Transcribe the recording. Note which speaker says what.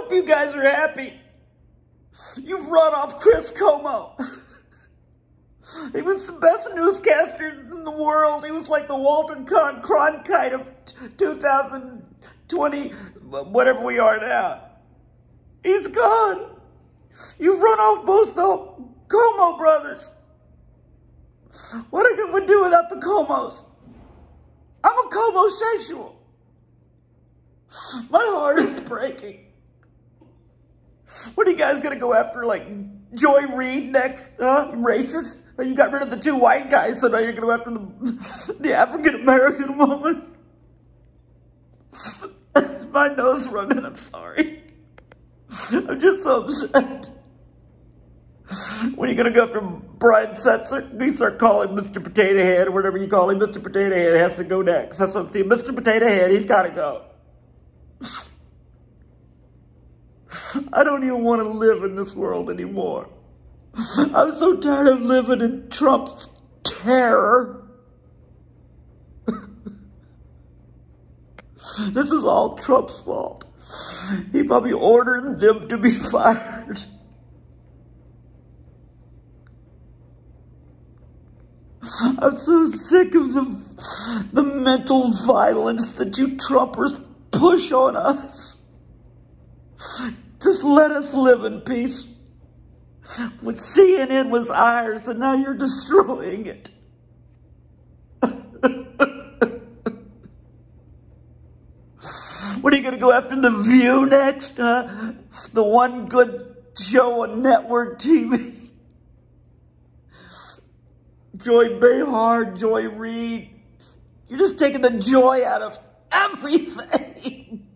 Speaker 1: hope you guys are happy. You've run off Chris Cuomo. he was the best newscaster in the world. He was like the Walter Con Cronkite of 2020, whatever we are now. He's gone. You've run off both the Cuomo brothers. What could we do without the Cuomos? I'm a homosexual. My heart is breaking. What are you guys gonna go after, like Joy Reid next? Huh? Racist? Oh, you got rid of the two white guys, so now you're gonna go after the, the African American woman. My nose running. I'm sorry. I'm just so upset. When are you gonna go after Brian Stelter? We start calling Mr. Potato Head or whatever you call him. Mr. Potato Head has to go next. That's what I'm saying. Mr. Potato Head, he's gotta go. I don't even want to live in this world anymore. I'm so tired of living in Trump's terror. this is all Trump's fault. He probably ordered them to be fired. I'm so sick of the, the mental violence that you Trumpers push on us. Just let us live in peace. What CNN was ours, and now you're destroying it. what are you going to go after The View next? Huh? The one good show on network TV? Joy Behar, Joy Reid. You're just taking the joy out of everything.